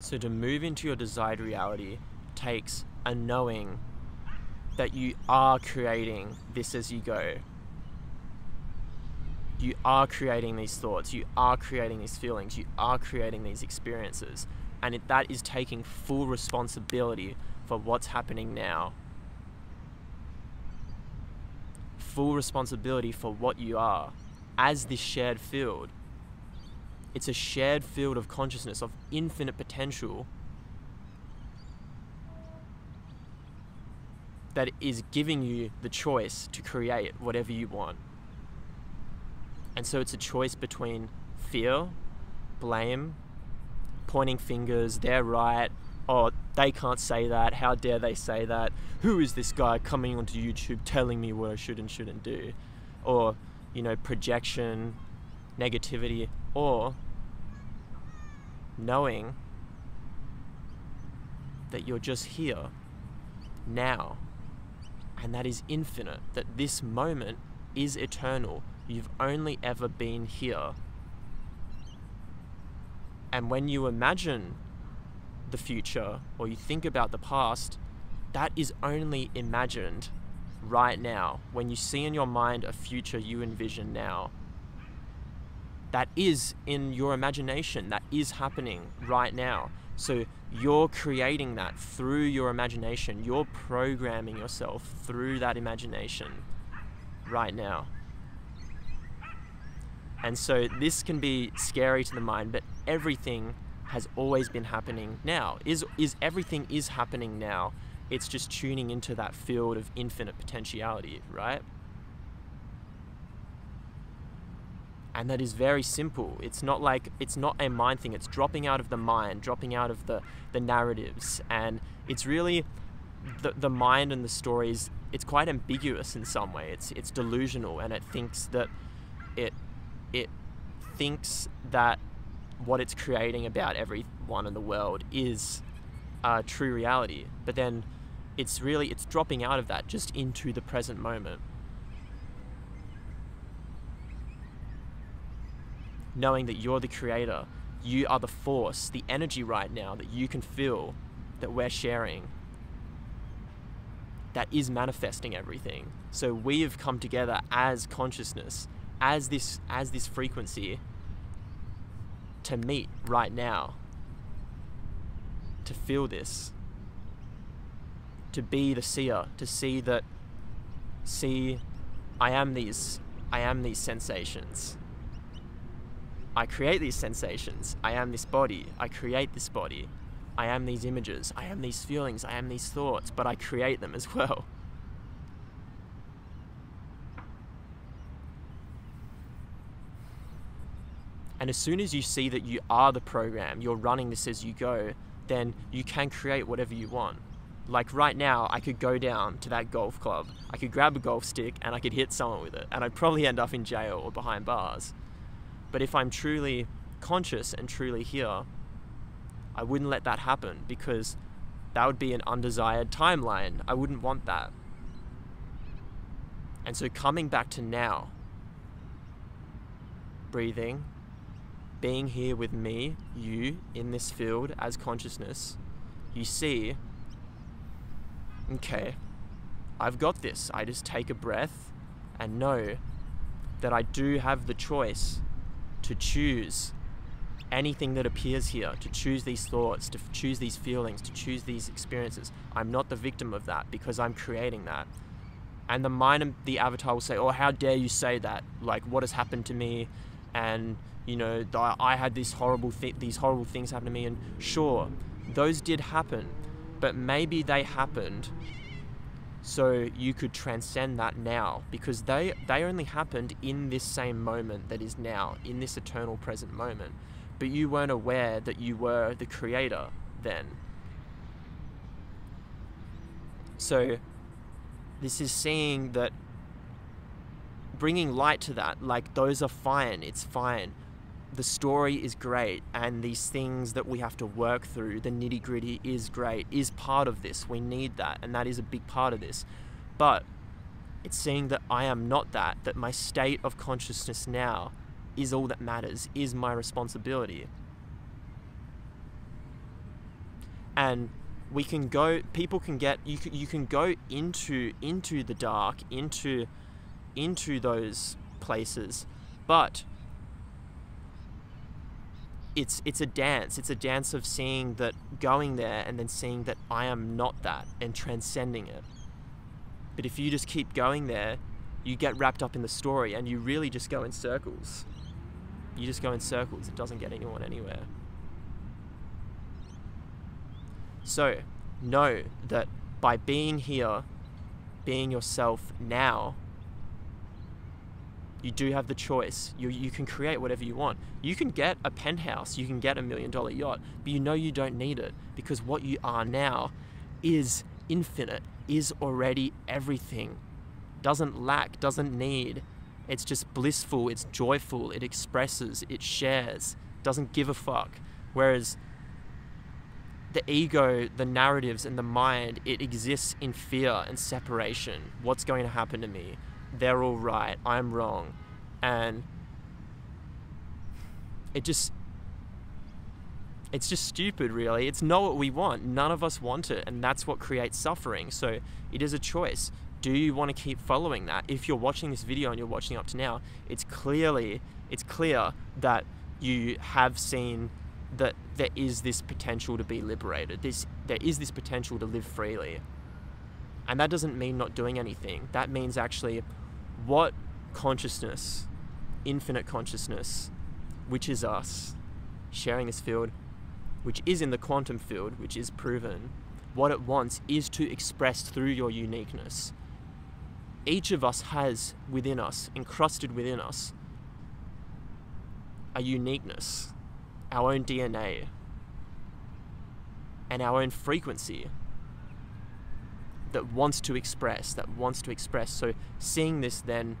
So to move into your desired reality takes a knowing that you are creating this as you go. You are creating these thoughts, you are creating these feelings, you are creating these experiences. And it, that is taking full responsibility for what's happening now. Full responsibility for what you are as this shared field. It's a shared field of consciousness, of infinite potential that is giving you the choice to create whatever you want. And so it's a choice between fear, blame, pointing fingers, they're right, oh, they can't say that, how dare they say that, who is this guy coming onto YouTube telling me what I should and shouldn't do, or, you know, projection, negativity, or knowing that you're just here, now, and that is infinite, that this moment is eternal. You've only ever been here. And when you imagine the future or you think about the past, that is only imagined right now. When you see in your mind a future you envision now, that is in your imagination, that is happening right now. So you're creating that through your imagination. You're programming yourself through that imagination right now. And so this can be scary to the mind, but everything has always been happening now. Is is everything is happening now. It's just tuning into that field of infinite potentiality, right? And that is very simple. It's not like it's not a mind thing. It's dropping out of the mind dropping out of the the narratives. And it's really the, the mind and the stories it's quite ambiguous in some way. It's it's delusional and it thinks that it it thinks that what it's creating about everyone in the world is uh, true reality. But then it's really it's dropping out of that just into the present moment knowing that you're the creator, you are the force, the energy right now that you can feel that we're sharing that is manifesting everything. So we have come together as consciousness, as this as this frequency to meet right now. To feel this. To be the seer, to see that see I am these I am these sensations. I create these sensations. I am this body. I create this body. I am these images. I am these feelings. I am these thoughts, but I create them as well. And as soon as you see that you are the program, you're running this as you go, then you can create whatever you want. Like right now, I could go down to that golf club, I could grab a golf stick and I could hit someone with it, and I'd probably end up in jail or behind bars. But if I'm truly conscious and truly here, I wouldn't let that happen because that would be an undesired timeline. I wouldn't want that. And so coming back to now, breathing, being here with me, you, in this field as consciousness, you see, okay, I've got this. I just take a breath and know that I do have the choice to choose anything that appears here, to choose these thoughts, to choose these feelings, to choose these experiences. I'm not the victim of that because I'm creating that. And the mind and the avatar will say, Oh, how dare you say that? Like, what has happened to me? And, you know, I had this horrible thi- these horrible things happen to me. And sure, those did happen, but maybe they happened so you could transcend that now because they they only happened in this same moment that is now in this eternal present moment. But you weren't aware that you were the creator then. So this is seeing that bringing light to that like those are fine it's fine the story is great and these things that we have to work through, the nitty gritty is great, is part of this. We need that, and that is a big part of this. But it's seeing that I am not that, that my state of consciousness now is all that matters, is my responsibility. and we can go people can get you can, you can go into into the dark into into those places but it's it's a dance. It's a dance of seeing that going there and then seeing that I am not that and transcending it. But if you just keep going there you get wrapped up in the story and you really just go in circles. You just go in circles. It doesn't get anyone anywhere. So, know that by being here, being yourself now, you do have the choice. You, you can create whatever you want. You can get a penthouse, you can get a million dollar yacht, but you know you don't need it because what you are now is infinite, is already everything. Doesn't lack, doesn't need. It's just blissful, it's joyful, it expresses, it shares, doesn't give a fuck. Whereas the ego, the narratives, and the mind, it exists in fear and separation. What's going to happen to me? They're all right. I'm wrong. And it just. It's just stupid, really. It's not what we want. None of us want it, and that's what creates suffering. So it is a choice. Do you want to keep following that? If you're watching this video and you're watching up to now, it's clearly it's clear that you have seen that there is this potential to be liberated. This there is this potential to live freely. And that doesn't mean not doing anything. That means actually what consciousness, infinite consciousness, which is us, sharing this field, which is in the quantum field, which is proven, what it wants is to express through your uniqueness. Each of us has within us, encrusted within us, a uniqueness our own DNA and our own frequency that wants to express, that wants to express. So, seeing this, then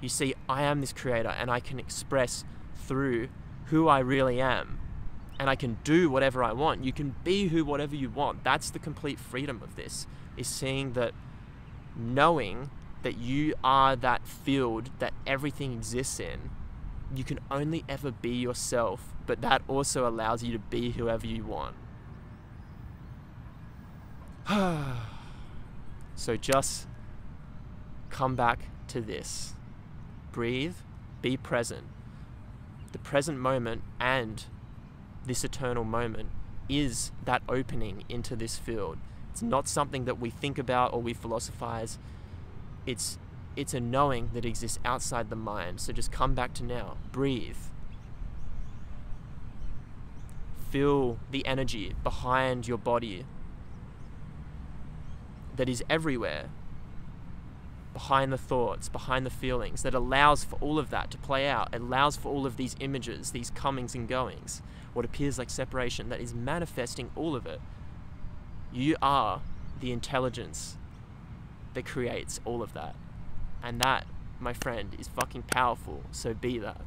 you see, I am this creator and I can express through who I really am. And I can do whatever I want. You can be who whatever you want. That's the complete freedom of this, is seeing that knowing that you are that field that everything exists in you can only ever be yourself, but that also allows you to be whoever you want. so just come back to this. Breathe, be present. The present moment and this eternal moment is that opening into this field. It's not something that we think about or we philosophize. It's it's a knowing that exists outside the mind. So just come back to now. Breathe. Feel the energy behind your body that is everywhere. Behind the thoughts, behind the feelings, that allows for all of that to play out, allows for all of these images, these comings and goings, what appears like separation, that is manifesting all of it. You are the intelligence that creates all of that. And that, my friend, is fucking powerful. So be that.